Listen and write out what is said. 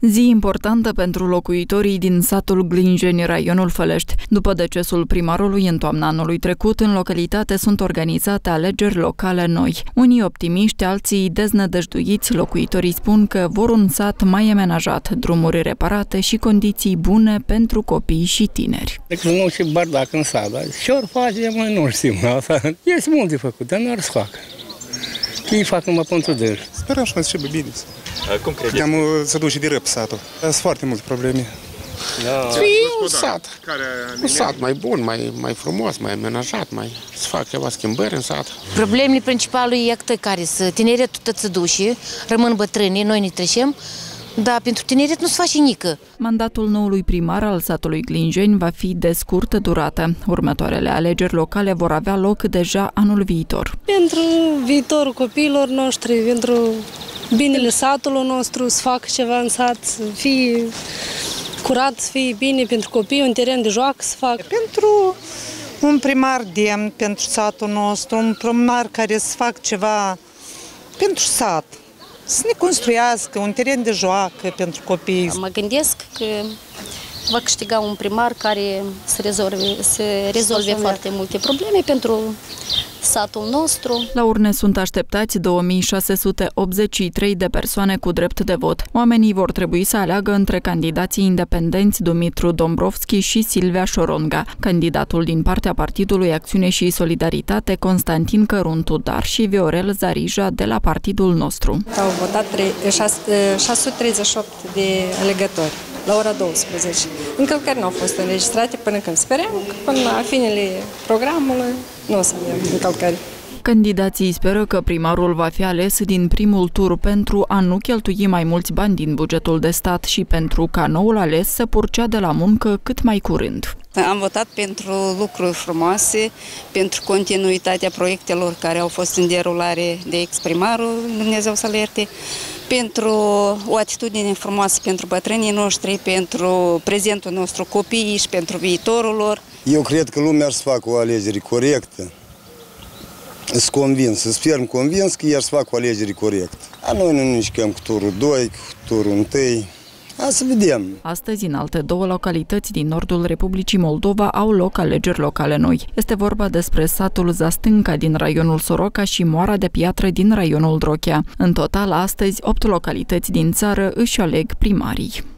Zi importantă pentru locuitorii din satul Glinjeni, raionul Fălești. După decesul primarului în toamna anului trecut, în localitate sunt organizate alegeri locale noi. Unii optimiști, alții deznădăjduiți, locuitorii spun că vor un sat mai amenajat, drumuri reparate și condiții bune pentru copii și tineri. Deci nu și bardac în sat, dar ce ori face, mai nu știm. Asta. Este mult de făcut, dar nu ar să facă. Ei fac numai pentru dâns. Sperăm și noi să bine. Cum credeți? Am să duce de răp satul. Sunt foarte multe probleme. Da. Să fie un sat. Care un sat mai bun, mai, mai frumos, mai amenajat, mai să fac ceva schimbări în sat. Problemele principale e că care să tineretul tot se duce, rămân bătrâni, noi ne trecem, da, pentru tineret nu se face nică. Mandatul noului primar al satului Glinjeni va fi de scurtă durată. Următoarele alegeri locale vor avea loc deja anul viitor. Pentru viitorul copiilor noștri, pentru binele satului nostru, să facă ceva în sat, să fie curat, să fie bine pentru copii, un teren de joacă să facă. Pentru un primar demn pentru satul nostru, un primar care să facă ceva pentru sat să ne construiască un teren de joacă pentru copii. Mă gândesc că va câștiga un primar care să rezolve, să rezolve foarte multe probleme pentru satul nostru. La urne sunt așteptați 2683 de persoane cu drept de vot. Oamenii vor trebui să aleagă între candidații independenți Dumitru Dombrovski și Silvia Șoronga, candidatul din partea Partidului Acțiune și Solidaritate Constantin Căruntu, dar și Viorel Zarija de la partidul nostru. Au votat 638 de alegători la ora 12. Încălcări nu au fost înregistrate până când sperăm că până la finele programului nu o să avem încălcări. Candidații speră că primarul va fi ales din primul tur pentru a nu cheltui mai mulți bani din bugetul de stat și pentru ca noul ales să purcea de la muncă cât mai curând. Am votat pentru lucruri frumoase, pentru continuitatea proiectelor care au fost în derulare de ex-primarul, Dumnezeu să-l ierte, pentru o atitudine frumoasă pentru bătrânii noștri, pentru prezentul nostru copiii și pentru viitorul lor. Eu cred că lumea ar să facă o alegere corectă. Sunt convins, sunt ferm convins că iar să facă o alegere corectă. A noi nu ne mișcăm cu turul 2, cu turul 1. Hai să vedem. Astăzi, în alte două localități din nordul Republicii Moldova au loc alegeri locale noi. Este vorba despre satul Zastânca din raionul Soroca și Moara de Piatră din raionul Drochea. În total, astăzi, opt localități din țară își aleg primarii.